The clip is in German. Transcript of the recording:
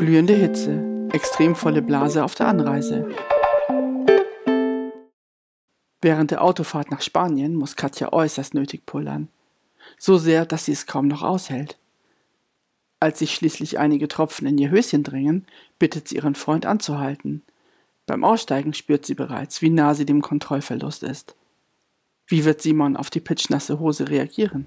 Glühende Hitze, extrem volle Blase auf der Anreise. Während der Autofahrt nach Spanien muss Katja äußerst nötig pullern. So sehr, dass sie es kaum noch aushält. Als sich schließlich einige Tropfen in ihr Höschen drängen, bittet sie ihren Freund anzuhalten. Beim Aussteigen spürt sie bereits, wie nah sie dem Kontrollverlust ist. Wie wird Simon auf die pitschnasse Hose reagieren?